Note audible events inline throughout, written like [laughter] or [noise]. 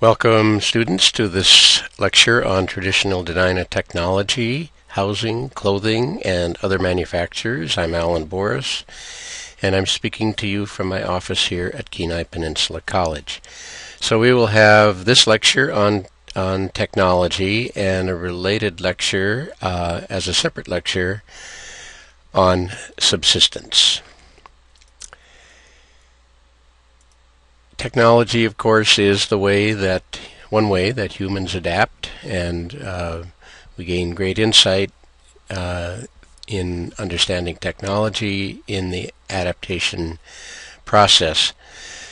Welcome students to this lecture on traditional Dena'ina technology, housing, clothing, and other manufacturers. I'm Alan Boraas, and I'm speaking to you from my office here at Kenai Peninsula College. So we will have this lecture on on technology and a related lecture uh, as a separate lecture on subsistence. Technology, of course, is the way that one way that humans adapt, and uh, we gain great insight uh, in understanding technology in the adaptation process.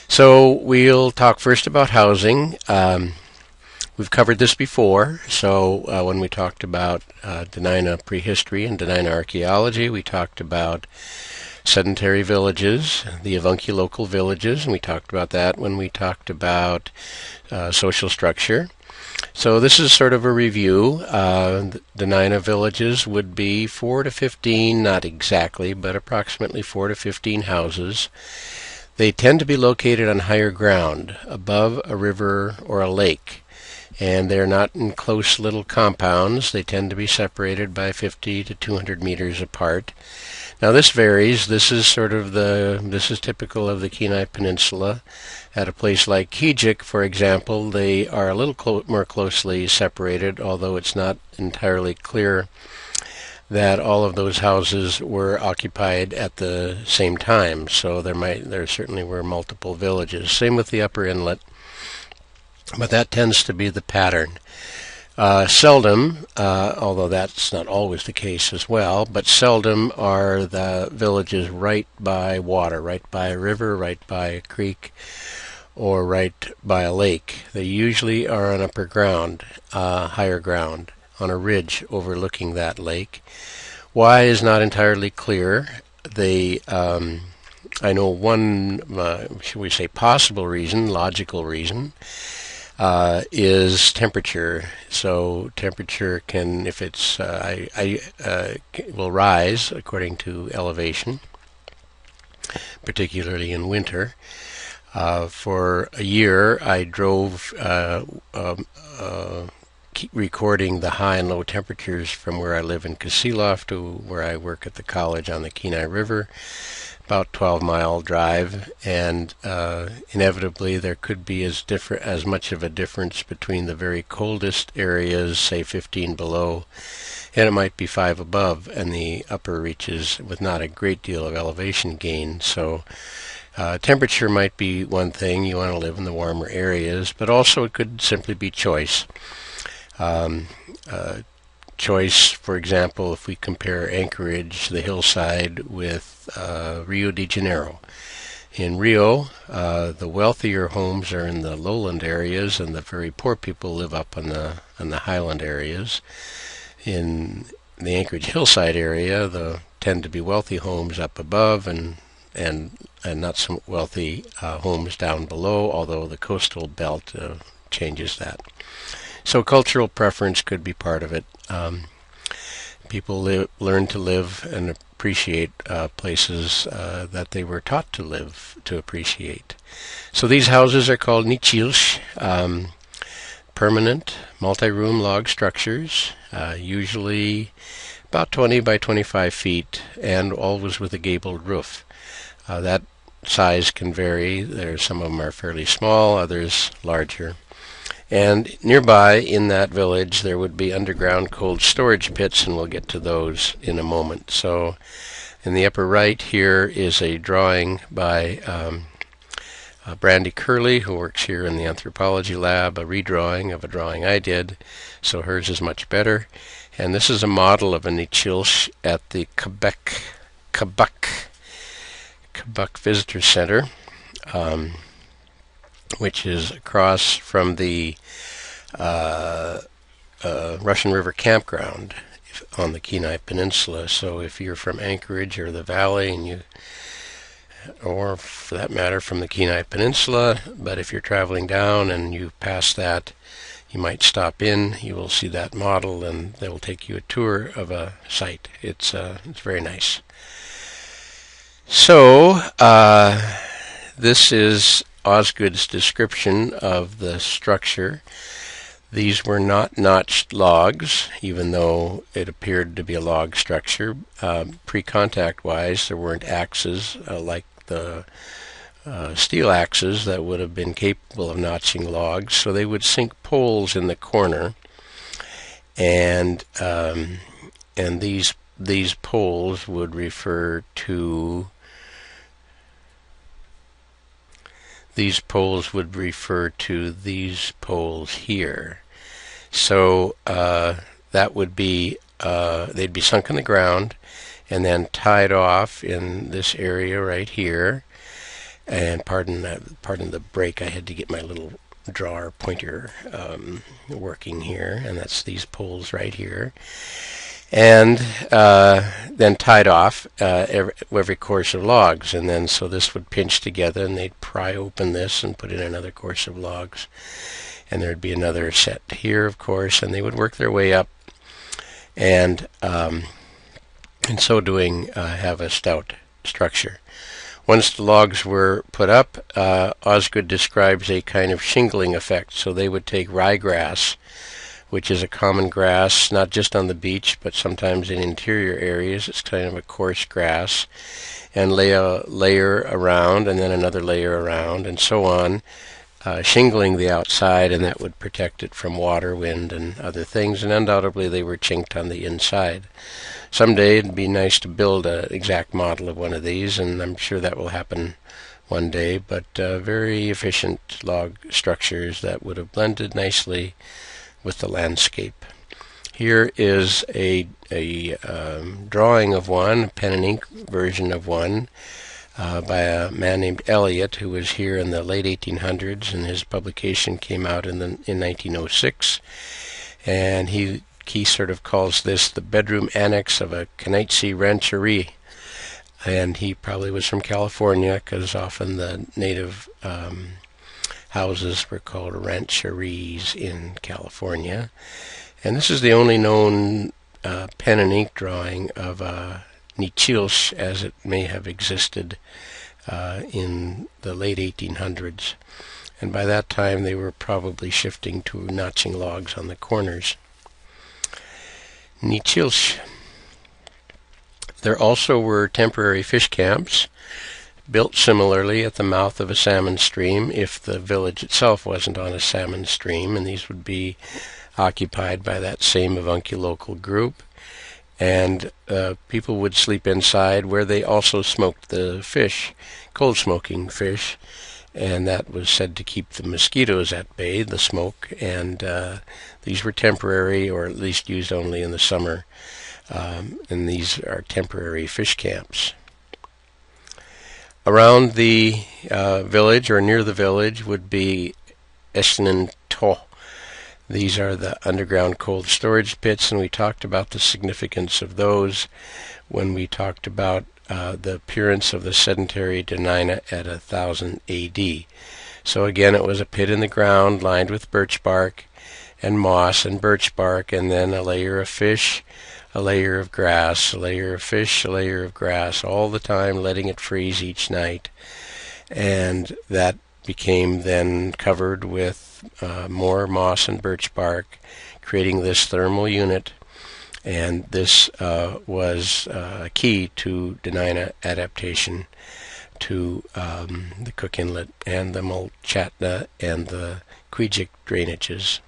So we'll talk first about housing. Um, we've covered this before. So uh, when we talked about uh, Dena'ina prehistory and Dena'ina archaeology, we talked about sedentary villages, the avunculocal villages, and we talked about that when we talked about uh, social structure. So this is sort of a review. Uh, the Dena'ina villages would be 4 to 15, not exactly, but approximately 4 to 15 houses. They tend to be located on higher ground, above a river or a lake and they're not in close little compounds. They tend to be separated by 50 to 200 meters apart. Now this varies. This is sort of the this is typical of the Kenai Peninsula. At a place like Kijik, for example, they are a little clo- more closely separated, although it's not entirely clear that all of those houses were occupied at the same time. So there might there certainly were multiple villages. Same with the upper inlet, but that tends to be the pattern. Uh, seldom, uh, although that's not always the case as well, but seldom are the villages right by water, right by a river, right by a creek, or right by a lake. They usually are on upper ground, uh, higher ground, on a ridge overlooking that lake. Why is not entirely clear. They, um, I know one, uh, should we say, possible reason, logical reason uh, is temperature. So temperature can, if it's, uh, I, I uh, will rise according to elevation, particularly in winter. Uh, for a year, I drove um, recording the high and low temperatures from where I live in Kasilof to where I work at the college on the Kenai River about 12 mile drive, and uh, inevitably there could be as different as much of a difference between the very coldest areas, say 15 below, and it might be five above, and the upper reaches with not a great deal of elevation gain. So. Uh, temperature might be one thing, you want to live in the warmer areas, but also it could simply be choice. Um, uh, choice, for example, if we compare Anchorage, the hillside, with uh, Rio de Janeiro. In Rio, uh, the wealthier homes are in the lowland areas, and the very poor people live up on the on the highland areas. In the Anchorage hillside area, the tend to be wealthy homes up above, and and and not so wealthy uh, homes down below. Although the coastal belt uh, changes that. So cultural preference could be part of it. Um, people learn to live and appreciate uh, places uh, that they were taught to live to appreciate. So these houses are called nichilsh, um, permanent multi-room log structures, uh, usually about 20 by 25 feet, and always with a gabled roof. Uh, that size can vary. There, some of them are fairly small, others larger. And nearby in that village, there would be underground cold storage pits, and we'll get to those in a moment. So, in the upper right here is a drawing by um, uh, Brandy Curley, who works here in the anthropology lab, a redrawing of a drawing I did. So hers is much better. And this is a model of a Nichilsh at the K'Beq', K'Beq', K'Beq' Visitor Center. Um, which is across from the uh, uh, Russian River Campground on the Kenai Peninsula. So if you're from Anchorage or the Valley, and you, or for that matter, from the Kenai Peninsula, but if you're traveling down and you pass that, you might stop in. You will see that model, and they will take you a tour of a site. It's uh, it's very nice. So uh, this is Osgood's description of the structure. These were not notched logs, even though it appeared to be a log structure. Um, pre-contact wise, there weren't axes uh, like the uh, steel axes that would have been capable of notching logs, so they would sink poles in the corner, and um, and these these poles would refer to these poles would refer to these poles here. So uh, that would be uh, they'd be sunk in the ground and then tied off in this area right here. And pardon that, pardon the break. I had to get my little drawer pointer um, working here, and that's these poles right here and uh, then tied off uh, every, every, course of logs. And then so this would pinch together, and they'd pry open this and put in another course of logs. And there'd be another set here, of course, and they would work their way up, and um, in so doing, uh, have a stout structure. Once the logs were put up, uh, Osgood describes a kind of shingling effect. So they would take ryegrass which is a common grass not just on the beach but sometimes in interior areas. It's kind of a coarse grass and lay a layer around and then another layer around and so on, uh, shingling the outside and that would protect it from water, wind, and other things. And undoubtedly they were chinked on the inside. Someday it'd be nice to build an exact model of one of these and I'm sure that will happen one day, but uh, very efficient log structures that would have blended nicely with the landscape. Here is a, a um, drawing of one, a pen and ink version of one, uh, by a man named Elliot, who was here in the late 1800s, and his publication came out in, the, in 1906. And he, he sort of calls this the bedroom annex of a Kenaitze rancherie. And he probably was from California, because often the native um, houses were called rancheries in California. And this is the only known uh, pen and ink drawing of uh, Nichilsh as it may have existed uh, in the late 1800s. And by that time they were probably shifting to notching logs on the corners. Nichilsh. There also were temporary fish camps built similarly at the mouth of a salmon stream if the village itself wasn't on a salmon stream, and these would be occupied by that same avunculocal group. And uh, people would sleep inside where they also smoked the fish, cold smoking fish, and that was said to keep the mosquitoes at bay, the smoke, and uh, these were temporary or at least used only in the summer. Um, and these are temporary fish camps. Around the uh, village or near the village would be Esnen To. These are the underground cold storage pits, and we talked about the significance of those when we talked about uh, the appearance of the sedentary Dena'ina at 1000 AD. So again, it was a pit in the ground lined with birch bark and moss and birch bark, and then a layer of fish a layer of grass, a layer of fish, a layer of grass, all the time letting it freeze each night. And that became then covered with uh, more moss and birch bark, creating this thermal unit. And this uh, was uh, key to Dena'ina adaptation to um, the Cook Inlet and the Mulchatna and the Kvichak drainages.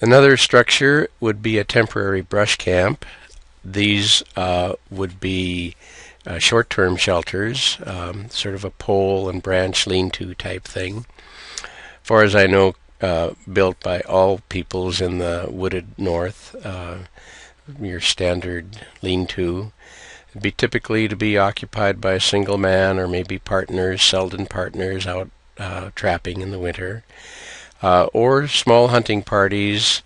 Another structure would be a temporary brush camp. These uh, would be uh, short-term shelters, um, sort of a pole and branch lean-to type thing. Far as I know, uh, built by all peoples in the wooded north, uh, your standard lean-to. It'd be typically to be occupied by a single man or maybe partners, Selden partners out uh, trapping in the winter uh, or small hunting parties,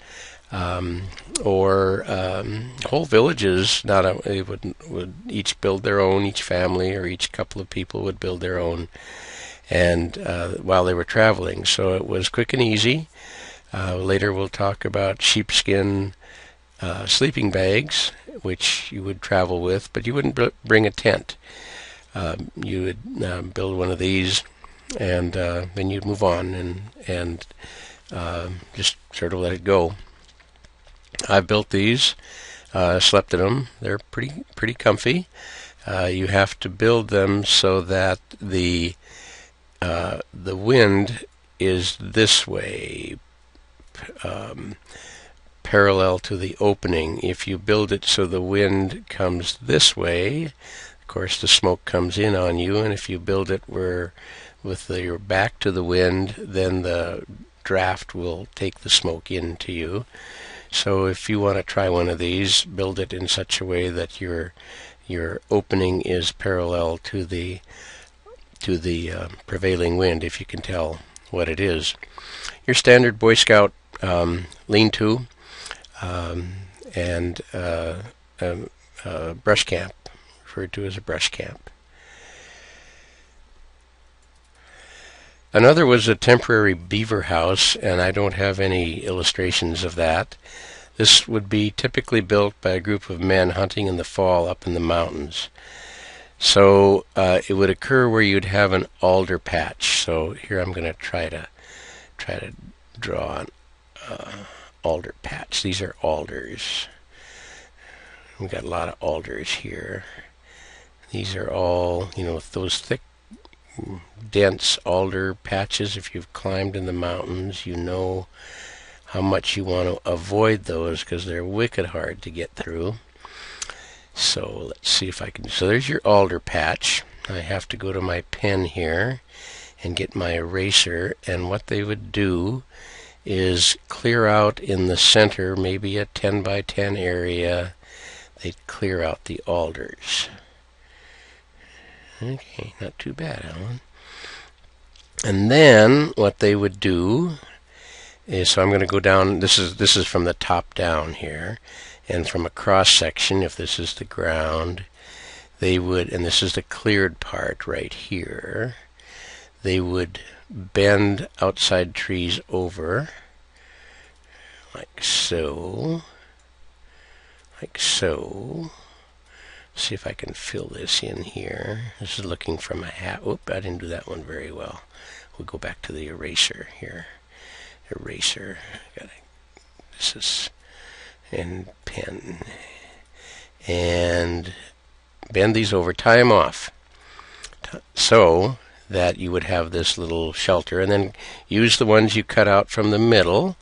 um, or um, whole villages. Not a, they would would each build their own. Each family or each couple of people would build their own, and uh, while they were traveling, so it was quick and easy. Uh, later, we'll talk about sheepskin uh, sleeping bags, which you would travel with, but you wouldn't br- bring a tent. uh, you would uh, build one of these, and uh, then you'd move on and and uh, just sort of let it go. I've built these, uh, slept in them. They're pretty pretty comfy. Uh, you have to build them so that the the wind is this way. Um, parallel to the opening. If you build it so the wind comes this way, of course the smoke comes in on you, and if you build it where with the, your back to the wind, then the draft will take the smoke into you. So if you want to try one of these, build it in such a way that your your opening is parallel to the to the uh, prevailing wind, if you can tell what it is. Your standard Boy Scout um, lean-to um, and uh, a, a brush camp, referred to as a brush camp. Another was a temporary beaver house, and I don't have any illustrations of that. This would be typically built by a group of men hunting in the fall up in the mountains. So uh, it would occur where you'd have an alder patch. So here I'm going to try to try to draw an uh, alder patch. These are alders. We've got a lot of alders here. These are all, you know, those thick, dense alder patches. If you've climbed in the mountains, you know how much you want to avoid those because they're wicked hard to get through. So let's see if I can. So there's your alder patch. I have to go to my pen here and get my eraser. And what they would do is clear out in the center, maybe a 10 by 10 area. They'd clear out the alders. Okay, not too bad, Alan. And then what they would do is, so I'm going to go down. This is this is from the top down here, and from a cross section. If this is the ground, they would, and this is the cleared part right here. They would bend outside trees over like so like so see if I can fill this in here. This is looking from a hat. Oop, I didn't do that one very well. We'll go back to the eraser here. Eraser. Got this is and pen. And bend these over. Tie them off. So that you would have this little shelter. And then use the ones you cut out from the middle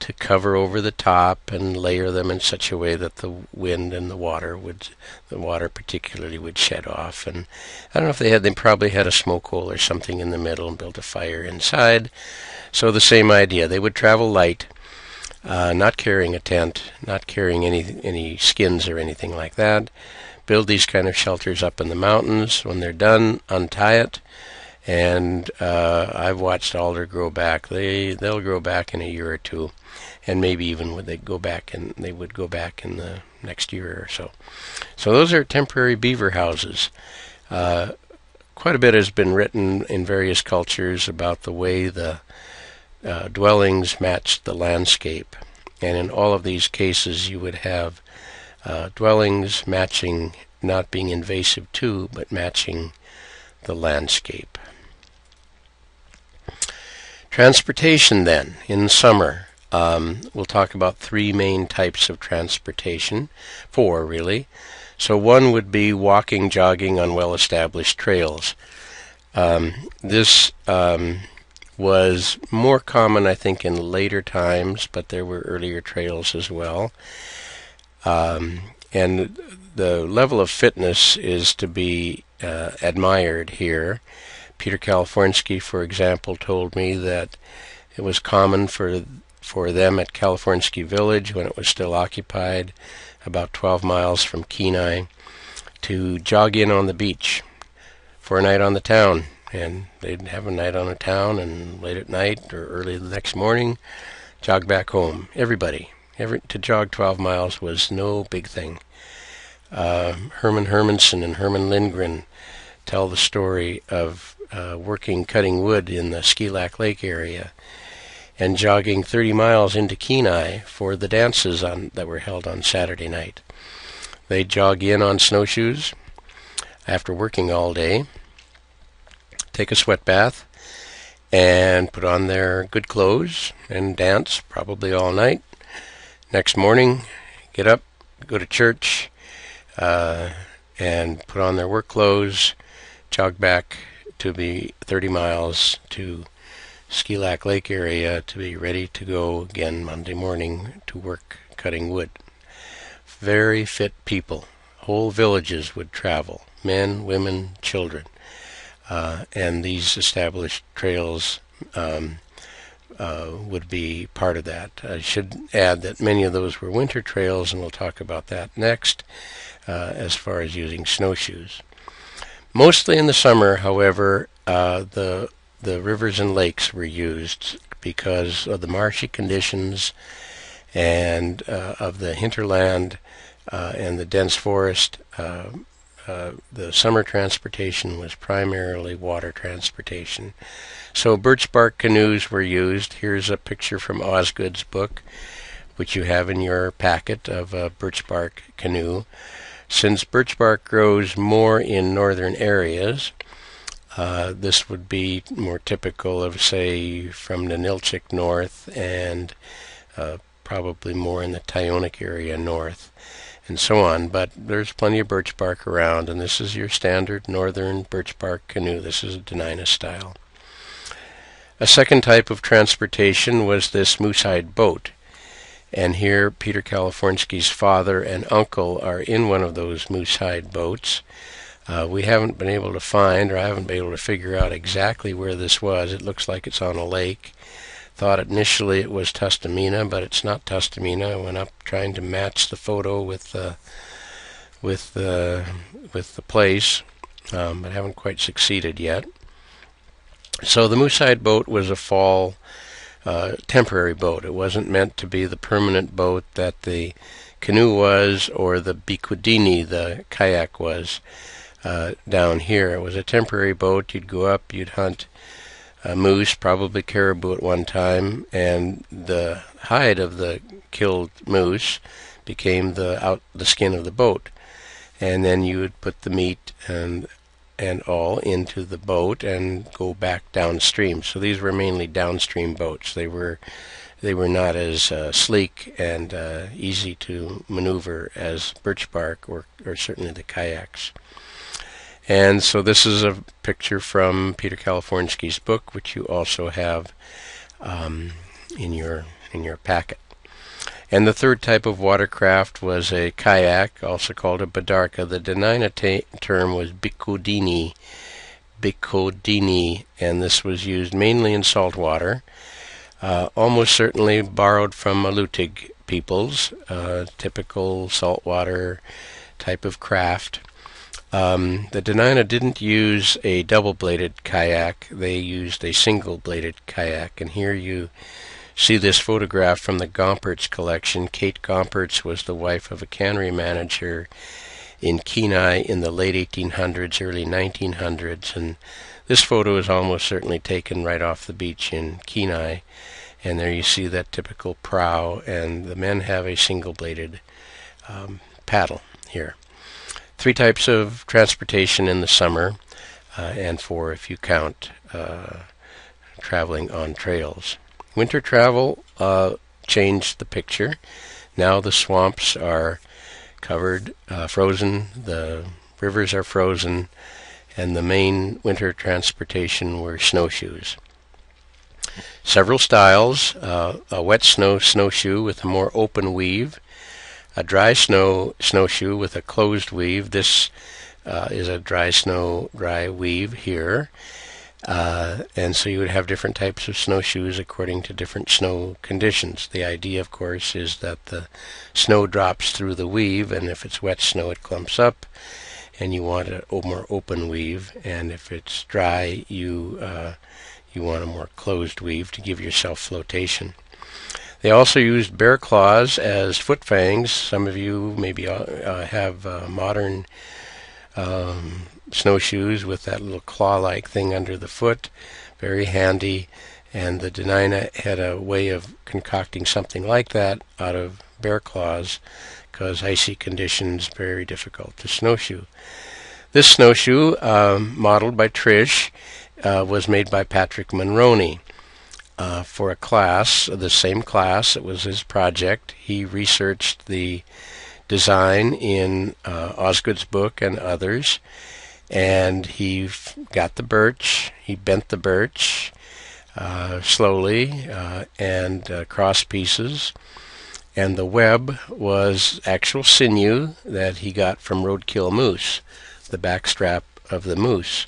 to cover over the top and layer them in such a way that the wind and the water would the water particularly would shed off. And I don't know if they had they probably had a smoke hole or something in the middle and built a fire inside. So the same idea. They would travel light uh, not carrying a tent not carrying any any skins or anything like that. Build these kind of shelters up in the mountains. When they're done untie it and uh, I've watched alder grow back. They they'll grow back in a year or two, and maybe even when they go back and they would go back in the next year or so. So those are temporary beaver houses. Uh, quite a bit has been written in various cultures about the way the uh, dwellings matched the landscape, and in all of these cases you would have uh, dwellings matching, not being invasive to, but matching the landscape. Transportation, then, in summer. Um, we'll talk about three main types of transportation, four really. So, one would be walking, jogging on well established trails. Um, this um, was more common, I think, in later times, but there were earlier trails as well. Um, and the level of fitness is to be uh, admired here. Peter Kalifornsky, for example, told me that it was common for for them at Kalifornsky Village when it was still occupied, about 12 miles from Kenai, to jog in on the beach for a night on the town. And they'd have a night on the town, and late at night or early the next morning, jog back home. Everybody, every to jog 12 miles was no big thing. Uh, Herman Hermanson and Herman Lindgren tell the story of uh, working cutting wood in the Skilak Lake area and jogging 30 miles into Kenai for the dances on, that were held on Saturday night. They'd jog in on snowshoes after working all day, take a sweat bath, and put on their good clothes and dance probably all night. Next morning, get up, go to church, uh, and put on their work clothes, jog back to be 30 miles to Skilak Lake area to be ready to go again Monday morning to work cutting wood. Very fit people. Whole villages would travel men, women, children. Uh, and these established trails um, uh, would be part of that. I should add that many of those were winter trails, and we'll talk about that next uh, as far as using snowshoes. Mostly in the summer, however, uh, the the rivers and lakes were used because of the marshy conditions and uh, of the hinterland uh, and the dense forest. Uh, uh, the summer transportation was primarily water transportation. So birch bark canoes were used. Here's a picture from Osgood's book, which you have in your packet of a birch bark canoe. Since birch bark grows more in northern areas, uh, this would be more typical of, say, from the Ninilchik north and uh, probably more in the Tyonek area north and so on. But there's plenty of birch bark around, and this is your standard northern birch bark canoe. This is a Dena'ina style. A second type of transportation was this moosehide boat. And here, Peter Kalifornsky's father and uncle are in one of those moosehide boats. Uh, we haven't been able to find, or I haven't been able to figure out exactly where this was. It looks like it's on a lake. Thought initially it was Tustumena, but it's not Tustumena. I went up trying to match the photo with the with the with the place, um, but haven't quite succeeded yet. So the Moosehide boat was a fall uh, temporary boat. It wasn't meant to be the permanent boat that the canoe was or the Bikudini, the kayak was uh, down here. It was a temporary boat. You'd go up, you'd hunt a moose, probably caribou at one time, and the hide of the killed moose became the out the skin of the boat, and then you would put the meat and and all into the boat and go back downstream. So these were mainly downstream boats. They were they were not as uh, sleek and uh, easy to maneuver as birch bark or, or certainly the kayaks. And so this is a picture from Peter Kalifornsky's book, which you also have um, in your in your packet. And the third type of watercraft was a kayak, also called a baidarka. The Dena'ina term was bikodini, bikodini, and this was used mainly in saltwater. Uh, almost certainly borrowed from Alutiiq peoples, uh, typical saltwater type of craft. Um, the Dena'ina didn't use a double-bladed kayak; they used a single-bladed kayak, and here you see this photograph from the Gompertz collection. Kate Gompertz was the wife of a cannery manager in Kenai in the late 1800s, early 1900s, and this photo is almost certainly taken right off the beach in Kenai. And there you see that typical prow, and the men have a single-bladed um, paddle here three types of transportation in the summer, uh, and four if you count uh, traveling on trails. Winter travel uh, changed the picture. Now the swamps are covered, uh, frozen, the rivers are frozen, and the main winter transportation were snowshoes. Several styles, uh, a wet snow snowshoe with a more open weave, a dry snow snowshoe with a closed weave. This uh, is a dry snow dry weave here. Uh, and so you would have different types of snowshoes according to different snow conditions. The idea, of course, is that the snow drops through the weave, and if it's wet snow, it clumps up, and you want a more open weave. And if it's dry, you uh, you want a more closed weave to give yourself flotation. They also used bear claws as foot fangs. Some of you maybe uh, uh, have uh, modern um, snowshoes with that little claw-like thing under the foot. Very handy. And the Dena'ina had a way of concocting something like that out of bear claws because icy conditions very difficult to snowshoe. This snowshoe, um, modeled by Trish, uh, was made by Patrick Monroney. Uh, for a class, the same class, it was his project. He researched the design in uh, Osgood's book and others, and he got the birch, he bent the birch uh, slowly uh, and uh, cross pieces, and the web was actual sinew that he got from roadkill moose, the backstrap of the moose,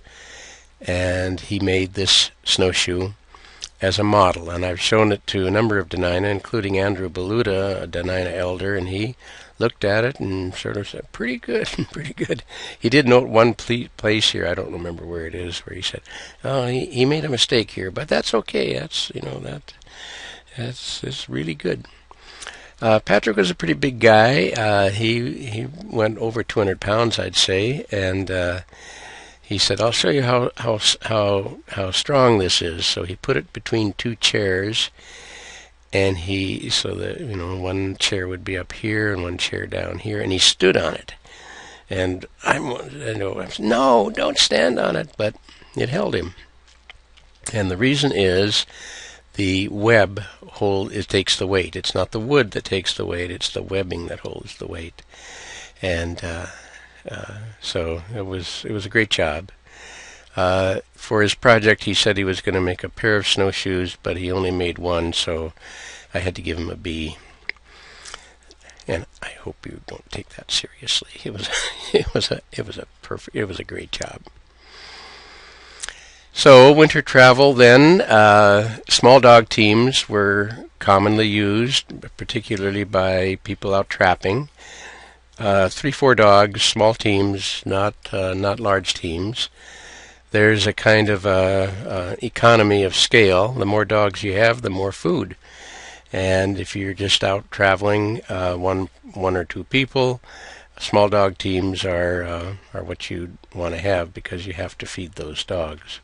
and he made this snowshoe as a model, and I've shown it to a number of Dena'ina, including Andrew Balluta, a Dena'ina elder, and he looked at it and sort of said, "Pretty good, [laughs] pretty good." He did note one place here. I don't remember where it is, where he said, "Oh, he, he made a mistake here, but that's okay. That's you know that that's it's really good." Uh, Patrick was a pretty big guy. Uh, he he went over 200 pounds, I'd say, and uh, he said, "I'll show you how how how how strong this is." So he put it between two chairs and he so that you know one chair would be up here and one chair down here and he stood on it. And i'm you know no don't stand on it but it held him. And the reason is the web hold it takes the weight. It's not the wood that takes the weight it's the webbing that holds the weight. And uh, uh, so it was it was a great job. Uh, for his project, he said he was going to make a pair of snowshoes, but he only made one, so I had to give him a B. And I hope you don't take that seriously. It was, [laughs] it was a, it was a perfect, it was a great job. So winter travel then, uh, small dog teams were commonly used, particularly by people out trapping. Uh, three, four dogs, small teams, not uh, not large teams there's a kind of a, a economy of scale. The more dogs you have, the more food. And if you're just out traveling, uh, one one or two people, small dog teams are uh, are what you want to have because you have to feed those dogs.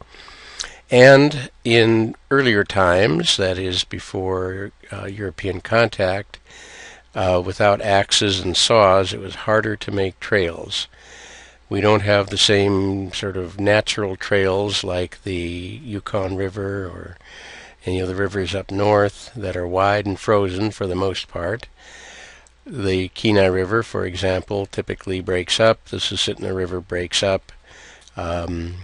And in earlier times, that is before uh, European contact, uh, without axes and saws, it was harder to make trails. We don't have the same sort of natural trails like the Yukon River or any of the rivers up north that are wide and frozen for the most part. The Kenai River, for example, typically breaks up. The Susitna River breaks up. Um,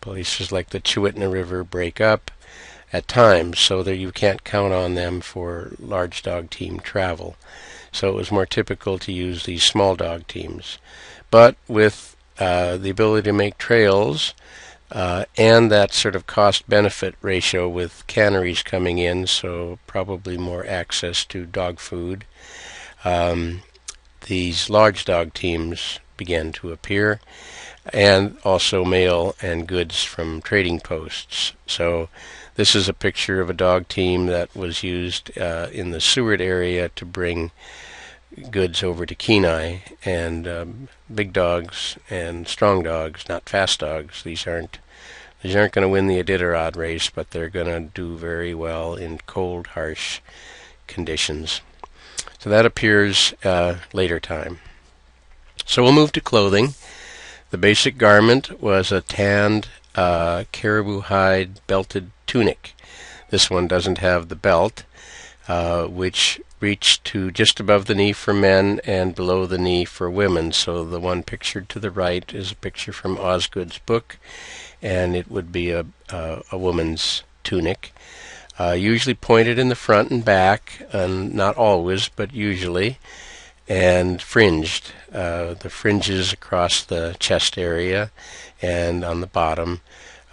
places like the Chulitna River break up at times, so that you can't count on them for large dog team travel. So it was more typical to use these small dog teams. But with uh, the ability to make trails, uh, and that sort of cost benefit ratio with canneries coming in, so probably more access to dog food. Um, these large dog teams began to appear, and also mail and goods from trading posts. So, this is a picture of a dog team that was used uh, in the Seward area to bring goods over to Kenai, and um, big dogs and strong dogs, not fast dogs. These aren't these aren't going to win the Iditarod race, but they're going to do very well in cold, harsh conditions. So that appears uh, later time. So we'll move to clothing. The basic garment was a tanned uh, caribou hide belted tunic. This one doesn't have the belt, uh, which reached to just above the knee for men and below the knee for women. So the one pictured to the right is a picture from Osgood's book, and it would be a, a, a woman's tunic. Uh, usually pointed in the front and back, and not always, but usually, and fringed. Uh, the fringes across the chest area and on the bottom.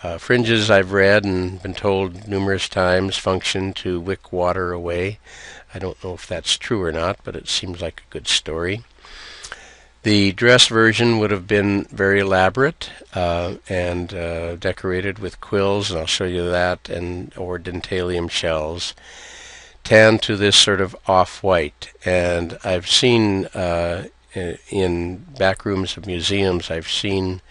Uh, fringes, I've read and been told numerous times, function to wick water away. I don't know if that's true or not, but it seems like a good story. The dress version would have been very elaborate uh, and uh, decorated with quills, and I'll show you that, and or dentalium shells, tanned to this sort of off-white. And I've seen uh, in back rooms of museums, I've seen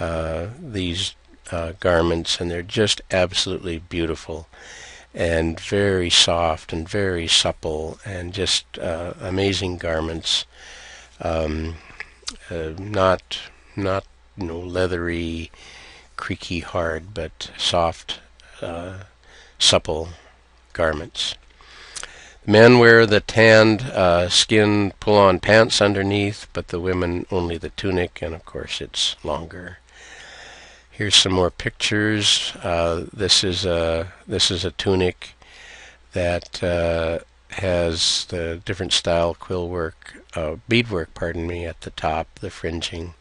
uh, these uh, garments, and they're just absolutely beautiful and very soft and very supple and just uh, amazing garments. Um, uh, not not you know, leathery, creaky, hard, but soft, uh, supple garments. Men wear the tanned uh, skin pull-on pants underneath, but the women only the tunic, and of course it's longer. Here's some more pictures. Uh, this is a this is a tunic that uh, has the different style quill work, uh, beadwork, pardon me, at the top, the fringing.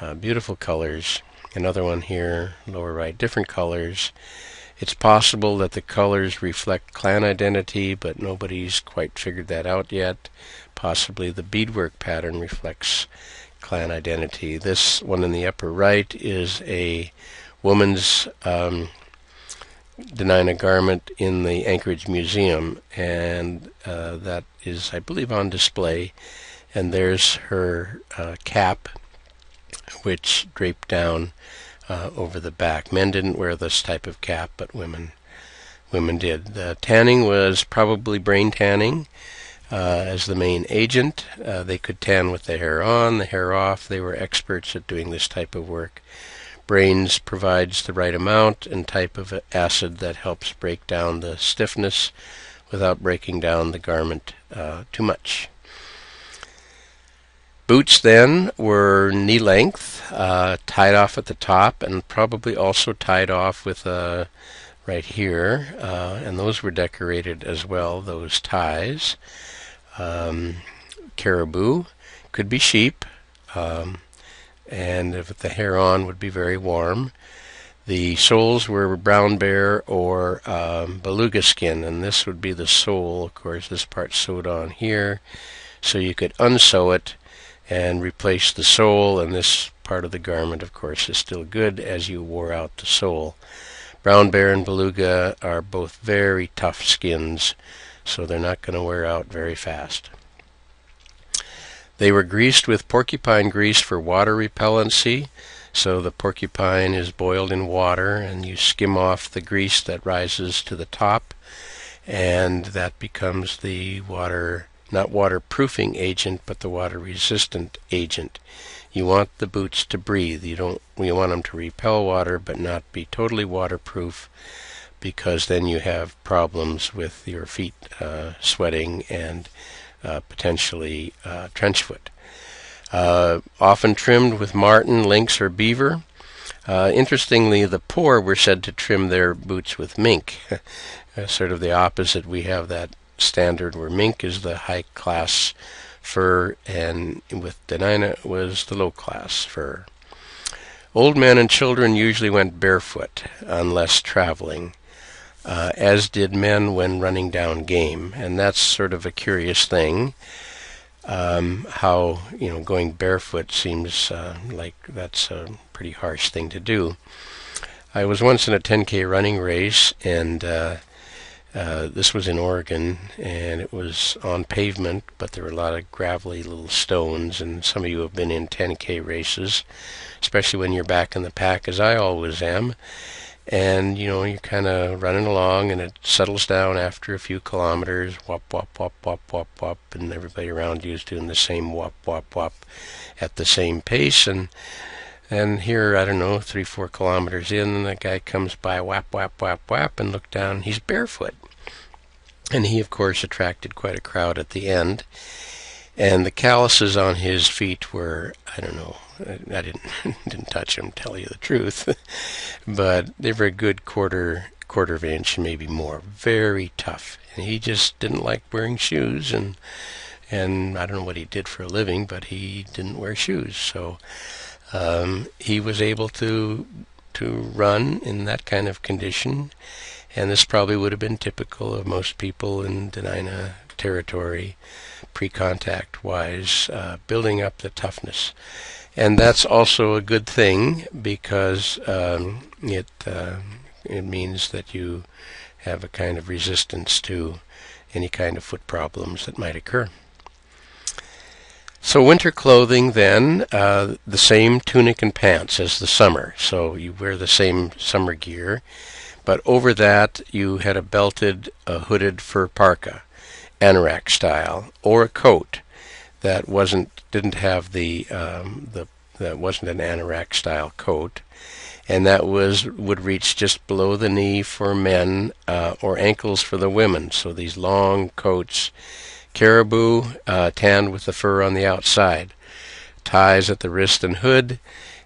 Uh, beautiful colors. Another one here, lower right, different colors. It's possible that the colors reflect clan identity, but nobody's quite figured that out yet. Possibly the beadwork pattern reflects clan identity. This one in the upper right is a woman's um, Dena'ina garment in the Anchorage Museum, and uh, that is, I believe, on display. And there's her uh, cap, which draped down uh, over the back. Men didn't wear this type of cap, but women women did. The tanning was probably brain tanning uh, as the main agent. Uh, they could tan with the hair on, the hair off. They were experts at doing this type of work. Brains provides the right amount and type of acid that helps break down the stiffness without breaking down the garment uh, too much. Boots then were knee length, uh, tied off at the top, and probably also tied off with a right here, uh, and those were decorated as well. Those ties, um, caribou, could be sheep, um, and with the hair on would be very warm. The soles were brown bear or um, beluga skin, and this would be the sole. Of course, this part sewed on here, so you could unsew it and replace the sole, and this part of the garment, of course, is still good as you wore out the sole. Brown bear and beluga are both very tough skins, so they're not going to wear out very fast. They were greased with porcupine grease for water repellency. So the porcupine is boiled in water, and you skim off the grease that rises to the top, and that becomes the water not waterproofing agent, but the water resistant agent. You want the boots to breathe. You don't you want them to repel water but not be totally waterproof because then you have problems with your feet uh, sweating and uh, potentially uh, trench foot. Uh, often trimmed with marten, lynx, or beaver. Uh, interestingly, the poor were said to trim their boots with mink. [laughs] sort of the opposite. We have that standard where mink is the high class fur and with Dena'ina was the low class fur. Old men and children usually went barefoot unless traveling, uh, as did men when running down game, and that's sort of a curious thing. Um, how you know going barefoot seems uh, like that's a pretty harsh thing to do. I was once in a 10k running race, and uh, uh, this was in Oregon, and it was on pavement, but there were a lot of gravelly little stones. And some of you have been in 10K races, especially when you're back in the pack, as I always am. And you know, you're kind of running along, and it settles down after a few kilometers. Wop wop wop wop wop wop, and everybody around you is doing the same wop wop wop at the same pace, and and here, I don't know, three, four kilometers in, the guy comes by, whap, whap, whap, whap, and look down. He's barefoot. And he, of course, attracted quite a crowd at the end. And the calluses on his feet were, I don't know, I didn't [laughs] didn't touch them, tell you the truth, [laughs] but they were a good quarter quarter of an inch, maybe more. Very tough. And he just didn't like wearing shoes, and and I don't know what he did for a living, but he didn't wear shoes. So um, he was able to to run in that kind of condition, and this probably would have been typical of most people in Dena'ina territory, pre-contact wise, uh, building up the toughness, and that's also a good thing because um, it uh, it means that you have a kind of resistance to any kind of foot problems that might occur. So winter clothing then, uh, the same tunic and pants as the summer. So you wear the same summer gear, but over that you had a belted, a hooded fur parka, anorak style, or a coat that wasn't didn't have the um, the that wasn't an anorak style coat, and that was would reach just below the knee for men uh, or ankles for the women. So these long coats, caribou uh, tanned with the fur on the outside, ties at the wrist and hood,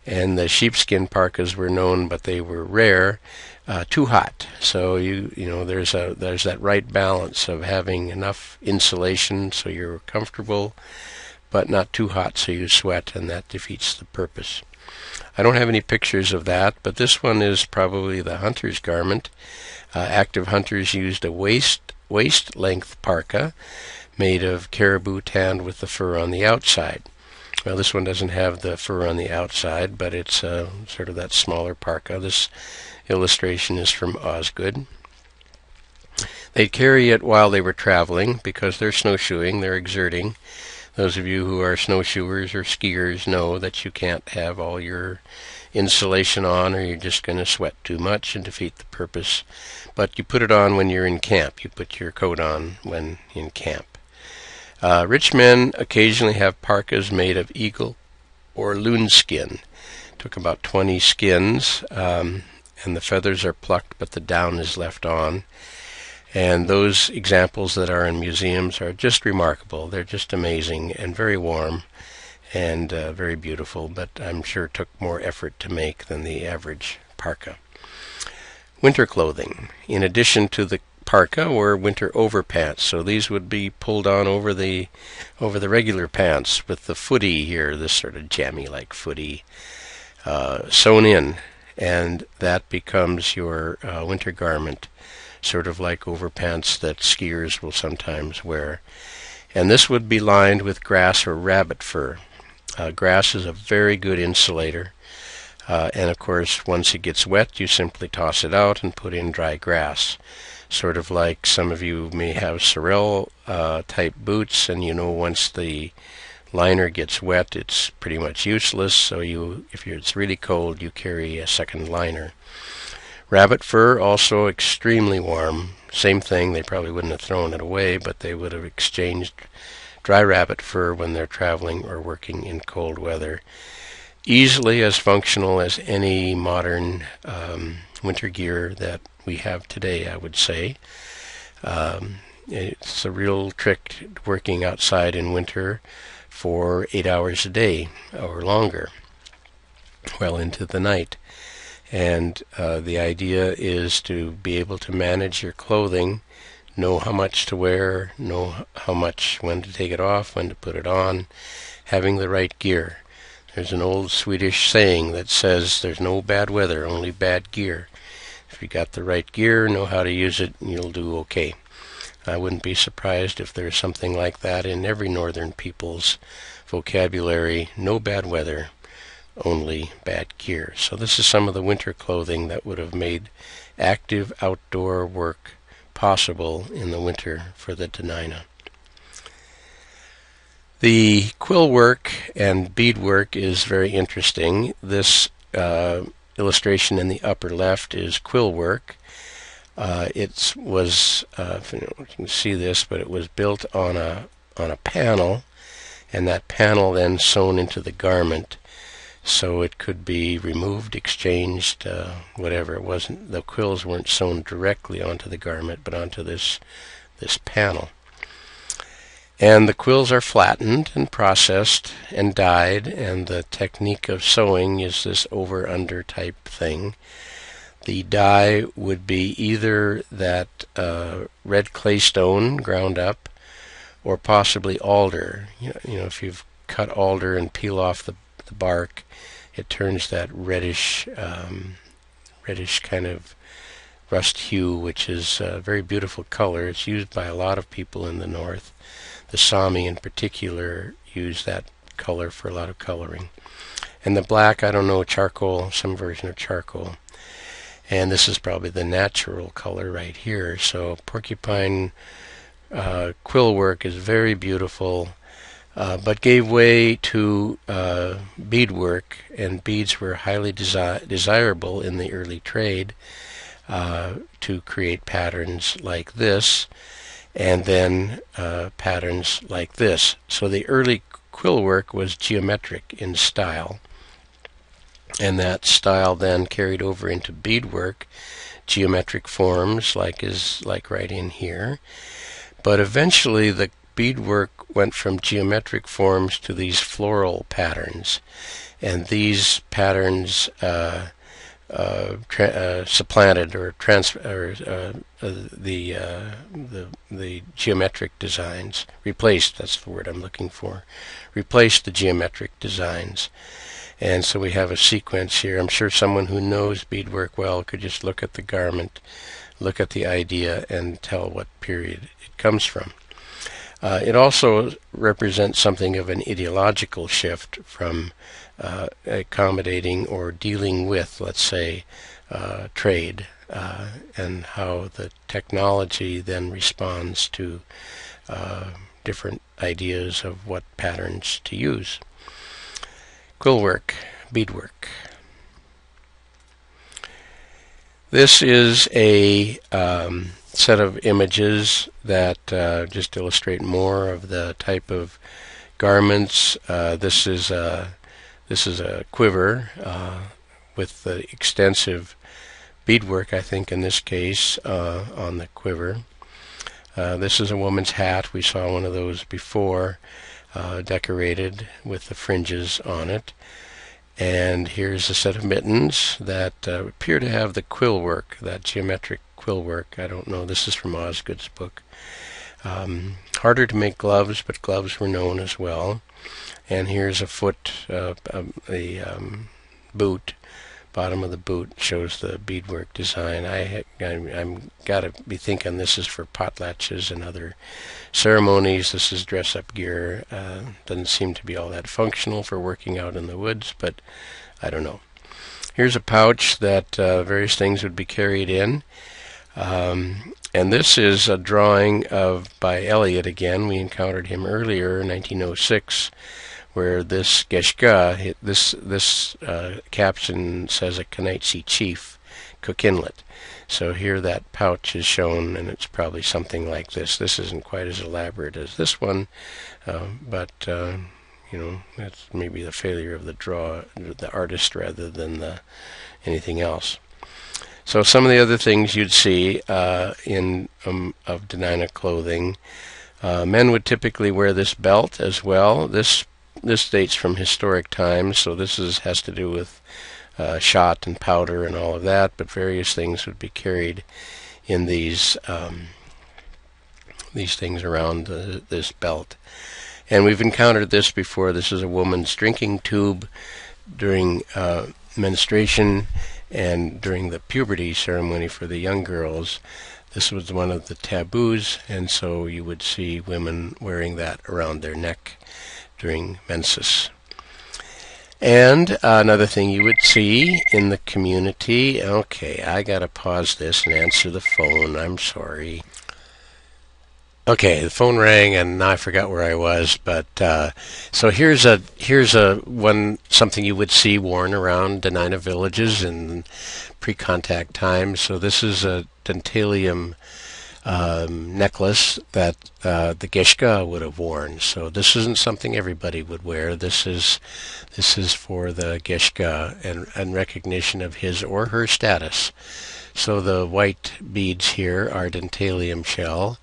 and the sheepskin parkas were known, but they were rare. Uh, too hot, so you you know there's a there's that right balance of having enough insulation so you're comfortable, but not too hot so you sweat, and that defeats the purpose. I don't have any pictures of that, but this one is probably the hunter's garment. Uh, active hunters used a waist waist length parka made of caribou tanned with the fur on the outside. Well, this one doesn't have the fur on the outside, but it's uh, sort of that smaller parka. This illustration is from Osgood. They'd carry it while they were traveling because they're snowshoeing, they're exerting, those of you who are snowshoers or skiers know that you can't have all your insulation on or you're just going to sweat too much and defeat the purpose. But you put it on when you're in camp. You put your coat on when in camp. Uh, rich men occasionally have parkas made of eagle or loon skin. Took about 20 skins, um, and the feathers are plucked, but the down is left on. And those examples that are in museums are just remarkable. They're just amazing and very warm and uh, very beautiful, but I'm sure took more effort to make than the average parka. Winter clothing. In addition to the parka were winter overpants, so these would be pulled on over the over the regular pants with the footie here, this sort of jammy-like footie, uh, sewn in, and that becomes your uh, winter garment sort of like overpants that skiers will sometimes wear. And this would be lined with grass or rabbit fur. Uh, grass is a very good insulator. Uh, and of course, once it gets wet, you simply toss it out and put in dry grass. Sort of like some of you may have Sorel uh, type boots, and you know once the liner gets wet, it's pretty much useless. So you, if it's really cold, you carry a second liner. Rabbit fur also extremely warm. Same thing, they probably wouldn't have thrown it away, but they would have exchanged dry rabbit fur when they're traveling or working in cold weather. Easily as functional as any modern um, winter gear that we have today, I would say. Um, it's a real trick working outside in winter for eight hours a day or longer, well into the night. And uh, the idea is to be able to manage your clothing, know how much to wear, know how much, when to take it off, when to put it on, having the right gear. There's an old Swedish saying that says there's no bad weather, only bad gear. If you got the right gear, know how to use it, and you'll do okay. I wouldn't be surprised if there's something like that in every northern people's vocabulary. No bad weather, only bad gear. So this is some of the winter clothing that would have made active outdoor work possible in the winter for the Dena'ina. The quill work and bead work is very interesting. This uh, illustration in the upper left is quill work. Uh, it was, uh, you, you can see this, but it was built on a on a panel, and that panel then sewn into the garment so it could be removed, exchanged, uh, whatever. It wasn't the quills weren't sewn directly onto the garment, but onto this this panel. And the quills are flattened and processed and dyed, and the technique of sewing is this over-under type thing. The dye would be either that uh, red clay stone ground up, or possibly alder. You know, you know, if you've cut alder and peel off the the bark, it turns that reddish, um, reddish kind of rust hue, which is a very beautiful color. It's used by a lot of people in the north. The Sami, in particular, use that color for a lot of coloring. And the black, I don't know, charcoal, some version of charcoal. And this is probably the natural color right here. So porcupine uh, quill work is very beautiful uh, but gave way to uh, beadwork, and beads were highly desi- desirable in the early trade uh, to create patterns like this, and then uh, patterns like this. So the early quill work was geometric in style, and that style then carried over into beadwork, geometric forms like is like right in here. But eventually the beadwork went from geometric forms to these floral patterns, and these patterns uh, uh, uh, supplanted or, trans- or uh, uh, the, uh, the the geometric designs, replaced. That's the word I'm looking for. Replaced the geometric designs. And so we have a sequence here. I'm sure someone who knows beadwork well could just look at the garment, look at the idea, and tell what period it comes from. Uh, it also represents something of an ideological shift from uh, accommodating or dealing with, let's say, uh, trade, uh, and how the technology then responds to uh, different ideas of what patterns to use. Quillwork, beadwork. This is a um, set of images that uh, just illustrate more of the type of garments. Uh, this is a this is a quiver uh, with the extensive beadwork, I think, in this case, uh, on the quiver. Uh, this is a woman's hat. We saw one of those before uh, decorated with the fringes on it. And here's a set of mittens that uh, appear to have the quill work, that geometric quill work. I don't know. This is from Osgood's book. Um, harder to make gloves, but gloves were known as well. And here's a foot, uh, um, a um, boot bottom of the boot shows the beadwork design. I, I am got to be thinking this is for potlatches and other ceremonies. This is dress up gear. Uh, doesn't seem to be all that functional for working out in the woods, but I don't know. Here's a pouch that uh, various things would be carried in. Um, and this is a drawing of by Elliot again. We encountered him earlier in 1906 where this qeshqa, this this uh, caption says a Kenaitze chief, Cook Inlet. So here that pouch is shown, and it's probably something like this. This isn't quite as elaborate as this one, uh, but uh, you know that's maybe the failure of the draw, the artist rather than the anything else. So some of the other things you'd see uh, in um, of Dena'ina clothing. Uh, men would typically wear this belt as well. This this dates from historic times, so this is has to do with uh, shot and powder and all of that. But various things would be carried in these um, these things around the, this belt. And we've encountered this before. This is a woman's drinking tube during uh, menstruation and during the puberty ceremony for the young girls. This was one of the taboos, and so you would see women wearing that around their neck during menses. And another thing you would see in the community, okay, I gotta pause this and answer the phone. I'm sorry. Okay, the phone rang and I forgot where I was. But uh, so here's a here's a one something you would see worn around Dena'ina villages in pre-contact times. So this is a dentalium um, necklace that uh, the qeshqa would have worn. So this isn't something everybody would wear. This is this is for the qeshqa and, and recognition of his or her status. So the white beads here are dentalium shell,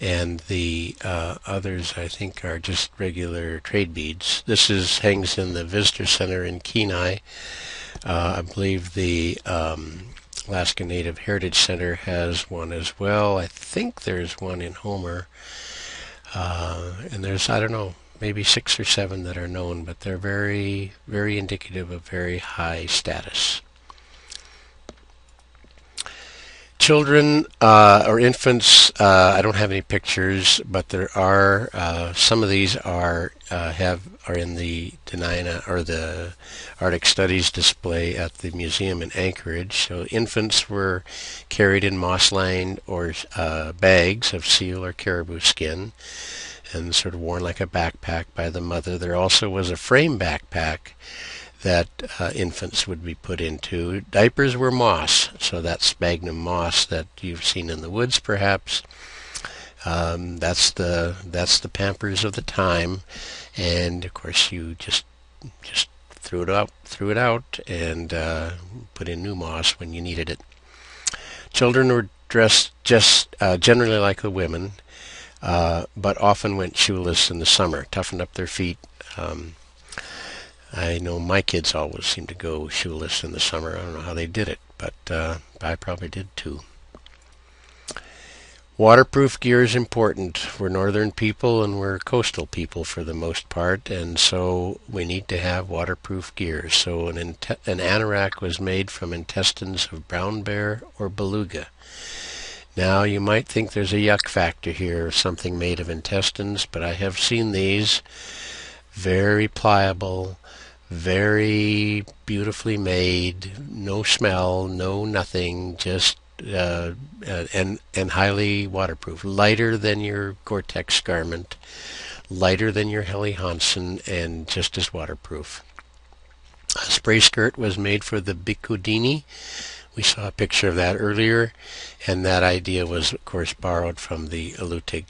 and the uh, others I think are just regular trade beads. This is hangs in the visitor center in Kenai. Uh, I believe the um, Alaska Native Heritage Center has one as well. I think there's one in Homer. Uh, and there's, I don't know, maybe six or seven that are known, but they're very, very indicative of very high status. Children uh, or infants, uh, I don't have any pictures, but there are uh, some of these are uh, have are in the Dena'ina or the Arctic Studies display at the museum in Anchorage. So infants were carried in moss-lined or uh, bags of seal or caribou skin and sort of worn like a backpack by the mother. There also was a frame backpack that uh, infants would be put into. Diapers were moss, so that sphagnum moss that you've seen in the woods, perhaps. Um, that's the that's the Pampers of the time, and of course you just just threw it up, threw it out, and uh, put in new moss when you needed it. Children were dressed just uh, generally like the women, uh, but often went shoeless in the summer, toughened up their feet. Um, I know my kids always seem to go shoeless in the summer. I don't know how they did it, but uh, I probably did too. Waterproof gear is important. We're northern people and we're coastal people for the most part, and so we need to have waterproof gear. So an, an anorak was made from intestines of brown bear or beluga. Now you might think there's a yuck factor here, something made of intestines, but I have seen these very pliable, very beautifully made, no smell, no nothing, just uh, and and highly waterproof, lighter than your Gore-Tex garment, lighter than your Helly Hansen, and just as waterproof. A spray skirt was made for the Bikudini. We saw a picture of that earlier, and that idea was, of course, borrowed from the Alutiiq.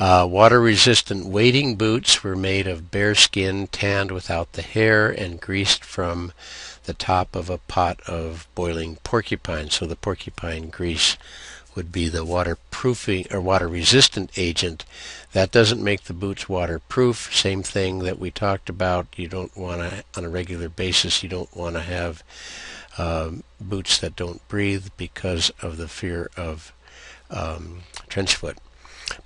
Uh, water-resistant wading boots were made of bear skin, tanned without the hair, and greased from the top of a pot of boiling porcupine. So the porcupine grease would be the waterproofing or water resistant agent. That doesn't make the boots waterproof. Same thing that we talked about. You don't want to, on a regular basis, you don't want to have um, boots that don't breathe because of the fear of um, trench foot.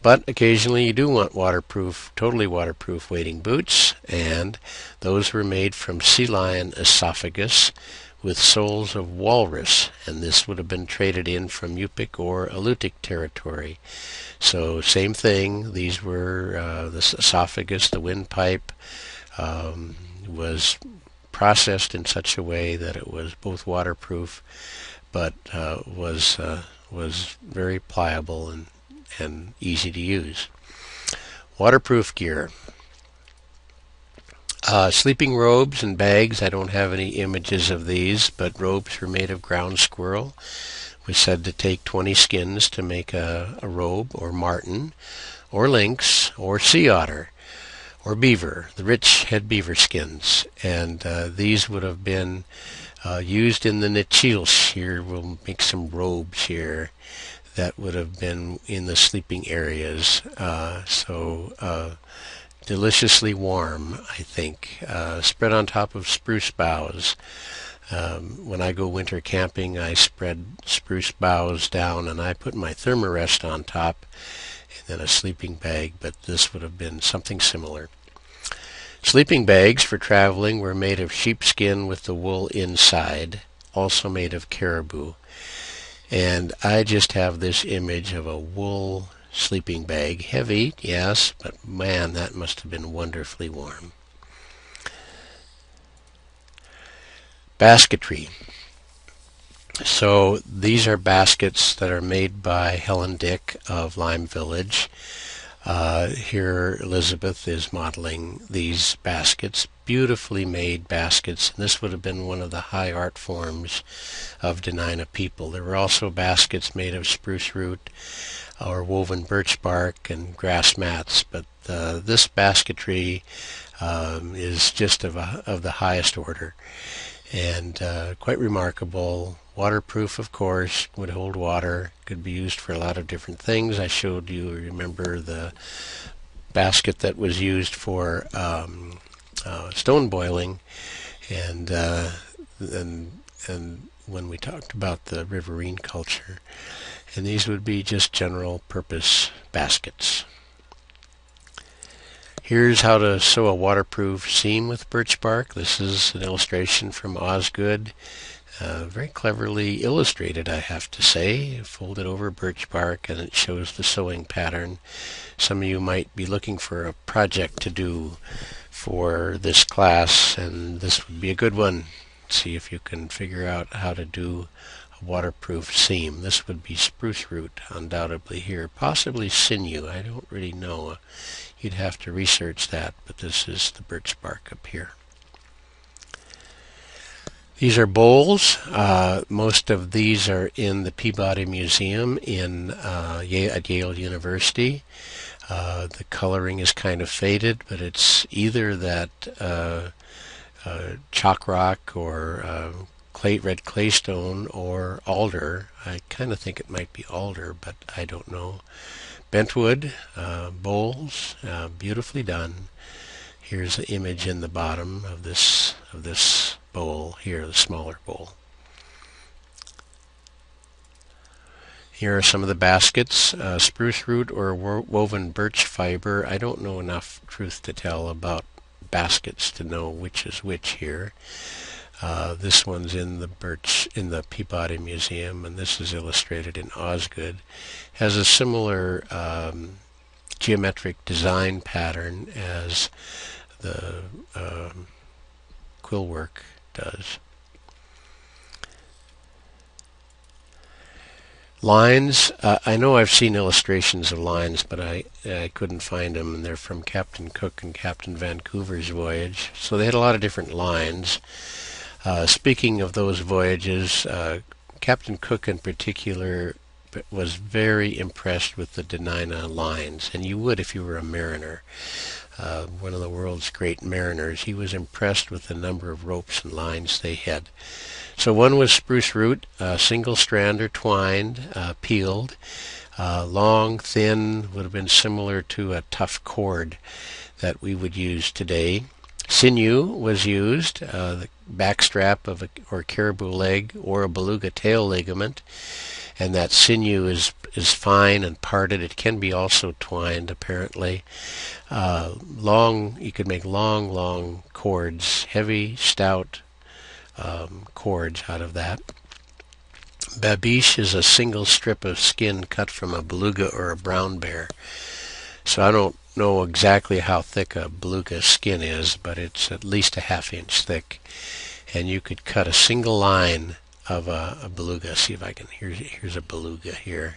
But occasionally you do want waterproof, totally waterproof wading boots, and those were made from sea lion esophagus with soles of walrus, and this would have been traded in from Yupik or Alutiiq territory. So same thing, these were uh, the esophagus, the windpipe, um, was processed in such a way that it was both waterproof but uh, was uh, was very pliable and and easy to use. Waterproof gear. Uh, sleeping robes and bags. I don't have any images of these, but robes were made of ground squirrel. It Was said to take 20 skins to make a, a robe, or marten, or lynx, or sea otter, or beaver. The rich had beaver skins, and uh, these would have been uh, used in the Nichils. Here we'll make some robes here that would have been in the sleeping areas. Uh, so uh, deliciously warm, I think. Uh, spread on top of spruce boughs. Um, when I go winter camping, I spread spruce boughs down and I put my thermarest on top and then a sleeping bag, but this would have been something similar. Sleeping bags for traveling were made of sheepskin with the wool inside, also made of caribou. And I just have this image of a wool sleeping bag. Heavy, yes, but man, that must have been wonderfully warm. Basketry. So these are baskets that are made by Helen Dick of Lime Village. Uh, here Elizabeth is modeling these baskets, beautifully made baskets, and this would have been one of the high art forms of Dena'ina people. There were also baskets made of spruce root or woven birch bark and grass mats, but uh, this basketry um, is just of, a, of the highest order and uh, quite remarkable. Waterproof, of course, would hold water, could be used for a lot of different things. I showed you, remember, the basket that was used for um, uh, stone boiling, and, uh, and, and when we talked about the riverine culture. And these would be just general purpose baskets. Here's how to sew a waterproof seam with birch bark. This is an illustration from Osgood. Uh, very cleverly illustrated, I have to say. Folded over birch bark and it shows the sewing pattern. Some of you might be looking for a project to do for this class and this would be a good one. See if you can figure out how to do a waterproof seam. This would be spruce root undoubtedly here, possibly sinew. I don't really know. You'd have to research that, but this is the birch bark up here. These are bowls. Uh, most of these are in the Peabody Museum in uh, Yale, at Yale University. Uh, the coloring is kind of faded, but it's either that uh, uh, chalk rock or uh, clay, red claystone or alder. I kind of think it might be alder, but I don't know. Bentwood uh, bowls, uh, beautifully done. Here's the image in the bottom of this of this bowl here, the smaller bowl. Here are some of the baskets, uh, spruce root or woven birch fiber. I don't know enough truth to tell about baskets to know which is which here. Uh, this one's in the Birch in the Peabody Museum, and this is illustrated in Osgood. Has a similar um, geometric design pattern as the um, quill work does. Lines, uh, I know I've seen illustrations of lines, but I, I couldn't find them, and they're from Captain Cook and Captain Vancouver's voyage. So they had a lot of different lines. Uh, speaking of those voyages, uh, Captain Cook in particular was very impressed with the Dena'ina lines, and you would if you were a mariner. Uh, one of the world's great mariners, he was impressed with the number of ropes and lines they had. So one was spruce root, uh, single strand or twined, uh, peeled, uh, long, thin, would have been similar to a tough cord that we would use today. Sinew was used, uh, the backstrap of a or caribou leg or a beluga tail ligament, and that sinew is is fine and parted. It can be also twined, apparently. Uh, long, you could make long, long cords, heavy, stout um, cords out of that. Babiche is a single strip of skin cut from a beluga or a brown bear. So I don't know exactly how thick a beluga skin is, but it's at least a half inch thick. And you could cut a single line of a, a beluga. See if I can, here's, here's a beluga here.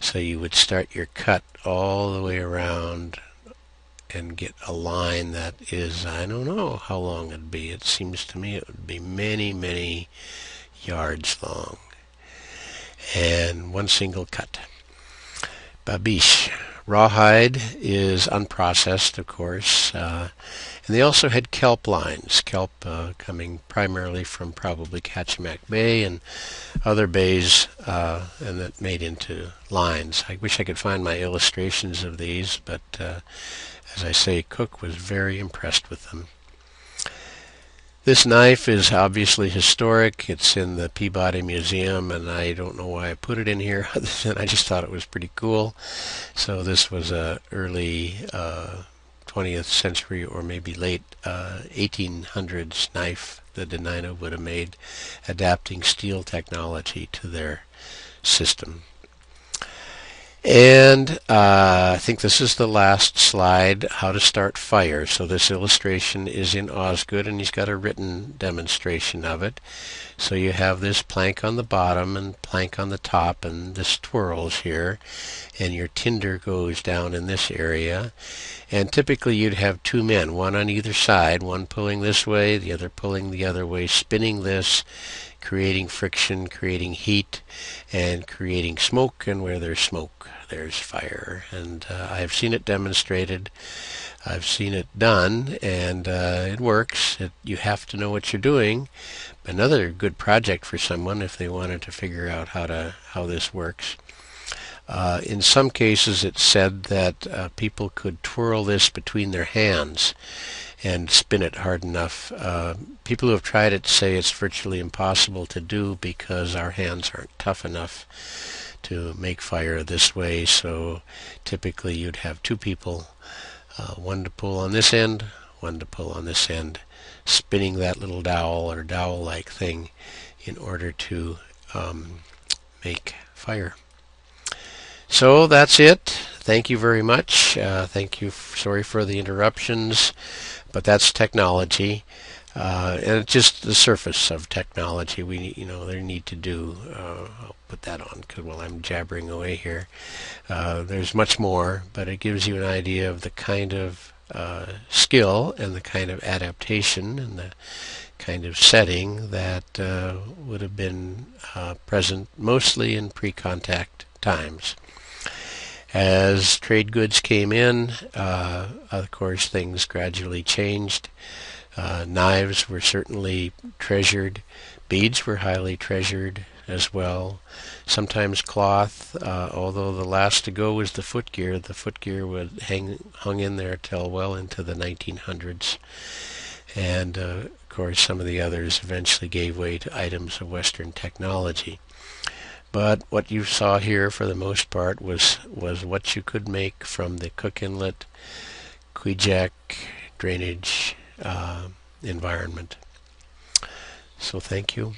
So you would start your cut all the way around and get a line that is, I don't know how long it'd be. It seems to me it would be many, many yards long. And one single cut. Babiche. Rawhide is unprocessed, of course. Uh, and they also had kelp lines, kelp uh, coming primarily from probably Kachemak Bay and other bays, uh, and that made into lines. I wish I could find my illustrations of these, but uh, as I say, Cook was very impressed with them. This knife is obviously historic. It's in the Peabody Museum, and I don't know why I put it in here, [laughs] other than I just thought it was pretty cool. So this was a early uh, 20th century or maybe late uh, 1800s knife that the Dena'ina would have made, adapting steel technology to their system. And uh, I think this is the last slide, how to start fire. So this illustration is in Osgood, and he's got a written demonstration of it. So you have this plank on the bottom and plank on the top, and this twirls here, and your tinder goes down in this area. And typically you'd have two men, one on either side, one pulling this way, the other pulling the other way, spinning this, creating friction, creating heat, and creating smoke. And where there's smoke, there's fire. And uh, I've seen it demonstrated. I've seen it done, and uh, it works. It, you have to know what you're doing. Another good project for someone if they wanted to figure out how to how this works. Uh, in some cases, it's said that uh, people could twirl this between their hands and spin it hard enough. Uh, people who have tried it say it's virtually impossible to do because our hands aren't tough enough to make fire this way. So typically you'd have two people, uh, one to pull on this end, one to pull on this end, spinning that little dowel or dowel-like thing in order to um, make fire. So that's it. Thank you very much. Uh, thank you. Sorry for the interruptions but that's technology. Uh, and it's just the surface of technology. We, you know, they need to do. Uh, I'll put that on because while I'm jabbering away here, uh, there's much more, but it gives you an idea of the kind of uh, skill and the kind of adaptation and the kind of setting that uh, would have been uh, present mostly in pre-contact times. As trade goods came in, uh, of course, things gradually changed. Uh, knives were certainly treasured. Beads were highly treasured as well. Sometimes cloth, uh, although the last to go was the footgear. The footgear would hang hung in there till well into the 1900s, and uh, of course some of the others eventually gave way to items of Western technology. But what you saw here, for the most part, was was what you could make from the Cook Inlet, Kvichak drainage uh, environment. So thank you.